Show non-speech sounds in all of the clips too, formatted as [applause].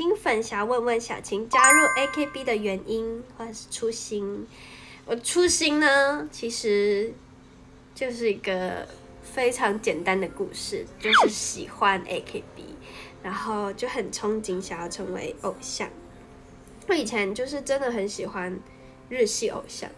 新粉想要问问小晴加入 AKB 的原因或者是初心。我初心呢，其实就是一个非常简单的故事，就是喜欢 AKB，然后就很憧憬想要成为偶像。我以前就是真的很喜欢日系偶像，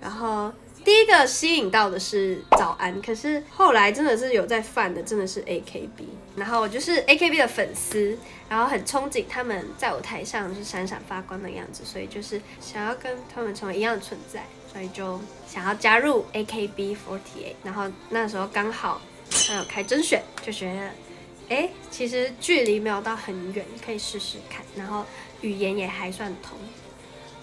然后。第一个吸引到的是早安，可是后来真的是有在犯的，真的是 A K B。然后我就是 A K B 的粉丝，然后很憧憬他们在舞台上是闪闪发光的样子，所以就是想要跟他们成为一样的存在，所以就想要加入 A K B forty eight。然后那时候刚好他有开甄选，就觉得哎，其实距离没有到很远，可以试试看。然后语言也还算通。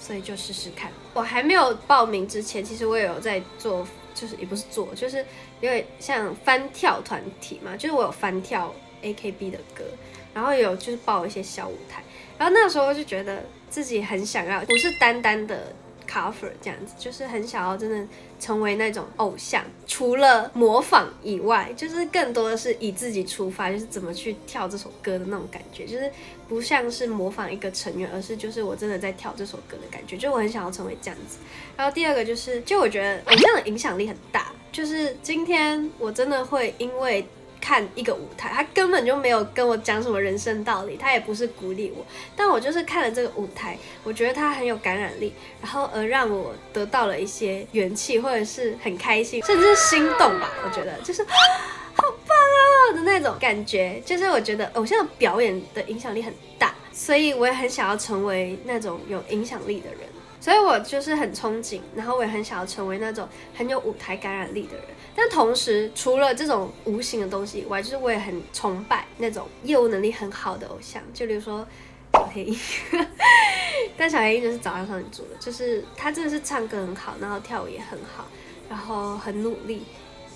所以就试试看。我还没有报名之前，其实我也有在做，就是也不是做，就是因为像翻跳团体嘛，就是我有翻跳 AKB 的歌，然后有就是报一些小舞台，然后那时候就觉得自己很想要，不是单单的。Cover 这样子，就是很想要真的成为那种偶像，除了模仿以外，就是更多的是以自己出发，就是怎么去跳这首歌的那种感觉，就是不像是模仿一个成员，而是就是我真的在跳这首歌的感觉，就我很想要成为这样子。然后第二个就是，就我觉得偶像的影响力很大，就是今天我真的会因为。看一个舞台，他根本就没有跟我讲什么人生道理，他也不是鼓励我，但我就是看了这个舞台，我觉得他很有感染力，然后而让我得到了一些元气，或者是很开心，甚至是心动吧。我觉得就是 [gasps] 好棒啊的那种感觉，就是我觉得偶像表演的影响力很大，所以我也很想要成为那种有影响力的人。所以我就是很憧憬，然后我也很想要成为那种很有舞台感染力的人。但同时，除了这种无形的东西以外，就是我也很崇拜那种业务能力很好的偶像，就比如说小黑。[laughs] 但小黑鹰就是早上上你做的，就是他真的是唱歌很好，然后跳舞也很好，然后很努力，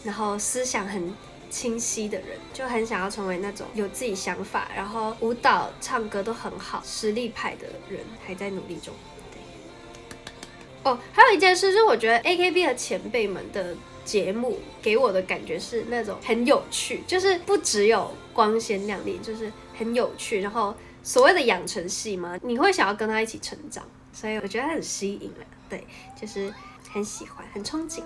然后思想很清晰的人，就很想要成为那种有自己想法，然后舞蹈、唱歌都很好、实力派的人，还在努力中。哦，还有一件事，是我觉得 A K B 的前辈们的节目给我的感觉是那种很有趣，就是不只有光鲜亮丽，就是很有趣。然后所谓的养成系嘛，你会想要跟他一起成长，所以我觉得很吸引了。对，就是很喜欢，很憧憬。